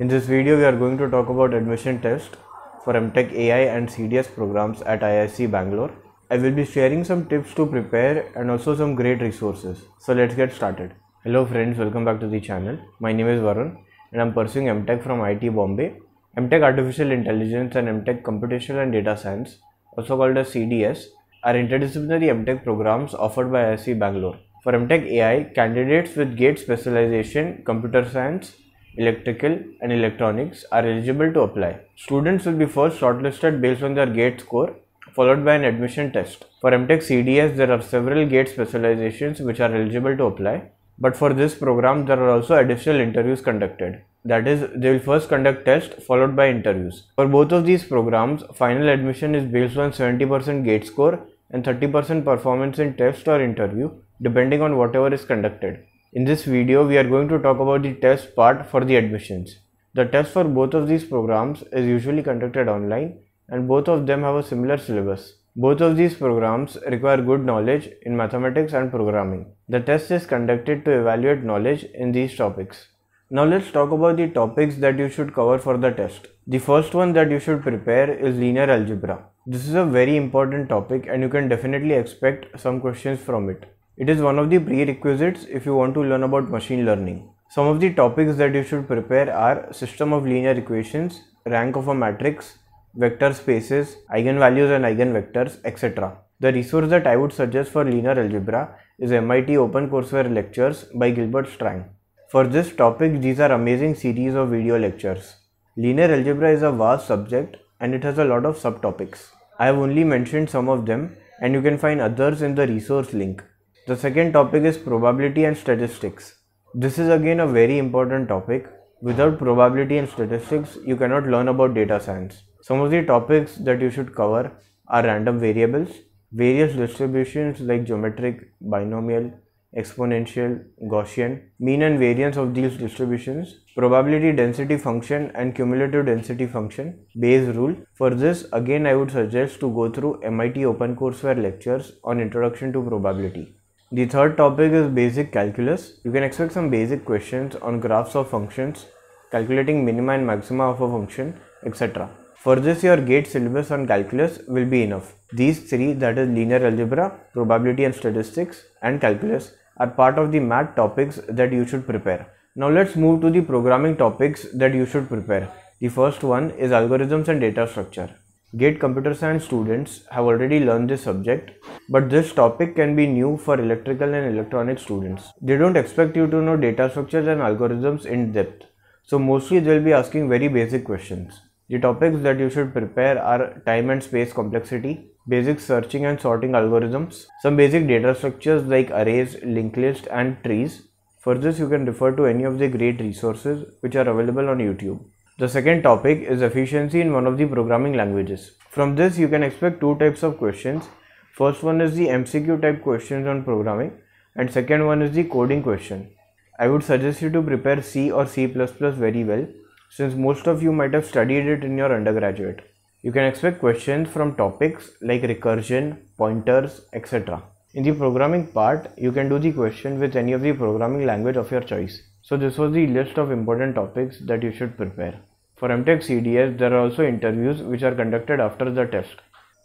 In this video, we are going to talk about admission test for MTech AI and CDS programs at IISc Bangalore. I will be sharing some tips to prepare and also some great resources. So let's get started. Hello friends, welcome back to the channel. My name is Varun and I'm pursuing MTech from IIT Bombay. MTech Artificial Intelligence and MTech Computational and Data Science, also called as CDS, are interdisciplinary MTech programs offered by IISc Bangalore. For MTech AI, candidates with GATE specialization, computer science, electrical and electronics are eligible to apply. Students will be first shortlisted based on their GATE score followed by an admission test. For MTech CDS, there are several GATE specializations which are eligible to apply. But for this program, there are also additional interviews conducted. That is, they will first conduct test followed by interviews. For both of these programs, final admission is based on 70% GATE score and 30% performance in test or interview depending on whatever is conducted. In this video, we are going to talk about the test part for the admissions. The test for both of these programs is usually conducted online and both of them have a similar syllabus. Both of these programs require good knowledge in mathematics and programming. The test is conducted to evaluate knowledge in these topics. Now let's talk about the topics that you should cover for the test. The first one that you should prepare is linear algebra. This is a very important topic and you can definitely expect some questions from it. It is one of the prerequisites if you want to learn about machine learning. Some of the topics that you should prepare are system of linear equations, rank of a matrix, vector spaces, eigenvalues and eigenvectors, etc. The resource that I would suggest for linear algebra is MIT OpenCourseWare lectures by Gilbert Strang. For this topic, these are amazing series of video lectures. Linear algebra is a vast subject and it has a lot of subtopics. I have only mentioned some of them and you can find others in the resource link. The second topic is probability and statistics. This is again a very important topic. Without probability and statistics, you cannot learn about data science. Some of the topics that you should cover are random variables, various distributions like geometric, binomial, exponential, Gaussian, mean and variance of these distributions, probability density function and cumulative density function, Bayes rule. For this, again I would suggest to go through MIT OpenCourseWare lectures on Introduction to Probability. The third topic is basic calculus. You can expect some basic questions on graphs of functions, calculating minima and maxima of a function, etc. For this, your GATE syllabus on calculus will be enough. These three, that is linear algebra, probability and statistics, and calculus, are part of the math topics that you should prepare. Now let's move to the programming topics that you should prepare. The first one is algorithms and data structure. GATE computer science students have already learned this subject, but this topic can be new for electrical and electronic students. They don't expect you to know data structures and algorithms in depth, so mostly they'll be asking very basic questions. The topics that you should prepare are time and space complexity, basic searching and sorting algorithms, some basic data structures like arrays, linked list and trees. For this you can refer to any of the great resources which are available on YouTube. The second topic is efficiency in one of the programming languages. From this you can expect two types of questions. First one is the MCQ type questions on programming and second one is the coding question. I would suggest you to prepare C or C++ very well since most of you might have studied it in your undergraduate. You can expect questions from topics like recursion, pointers, etc. In the programming part, you can do the question with any of the programming language of your choice. So this was the list of important topics that you should prepare. For MTech CDS, there are also interviews which are conducted after the test.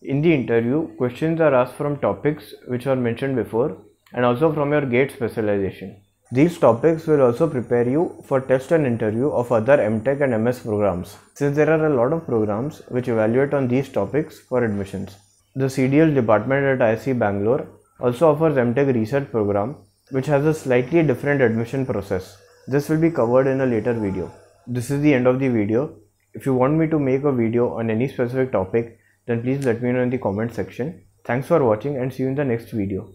In the interview, questions are asked from topics which were mentioned before and also from your GATE specialization. These topics will also prepare you for test and interview of other MTech and MS programs, since there are a lot of programs which evaluate on these topics for admissions. The CDS department at IISc Bangalore also offers MTech research program which has a slightly different admission process. This will be covered in a later video. This is the end of the video. If you want me to make a video on any specific topic, then please let me know in the comment section. Thanks for watching and see you in the next video.